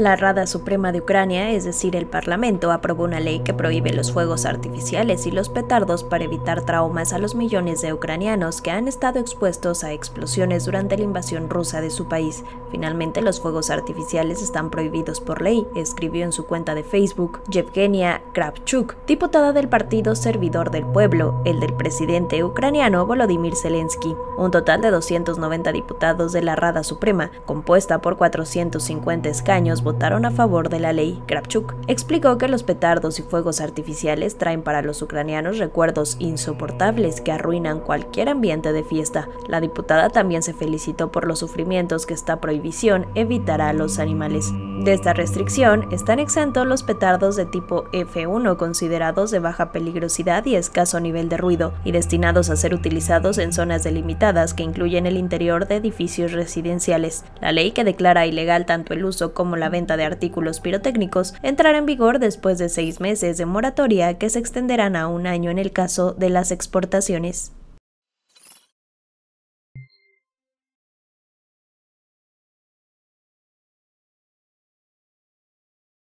La Rada Suprema de Ucrania, es decir, el Parlamento, aprobó una ley que prohíbe los fuegos artificiales y los petardos para evitar traumas a los millones de ucranianos que han estado expuestos a explosiones durante la invasión rusa de su país. Finalmente, los fuegos artificiales están prohibidos por ley, escribió en su cuenta de Facebook Yevgenia Kravchuk, diputada del partido Servidor del Pueblo, el del presidente ucraniano Volodymyr Zelensky. Un total de 290 diputados de la Rada Suprema, compuesta por 450 escaños, votaron a favor de la ley. Kravchuk explicó que los petardos y fuegos artificiales traen para los ucranianos recuerdos insoportables que arruinan cualquier ambiente de fiesta. La diputada también se felicitó por los sufrimientos que esta prohibición evitará a los animales. De esta restricción están exentos los petardos de tipo F1 considerados de baja peligrosidad y escaso nivel de ruido y destinados a ser utilizados en zonas delimitadas que incluyen el interior de edificios residenciales. La ley que declara ilegal tanto el uso como la venta de artículos pirotécnicos entrará en vigor después de seis meses de moratoria que se extenderán a un año en el caso de las exportaciones.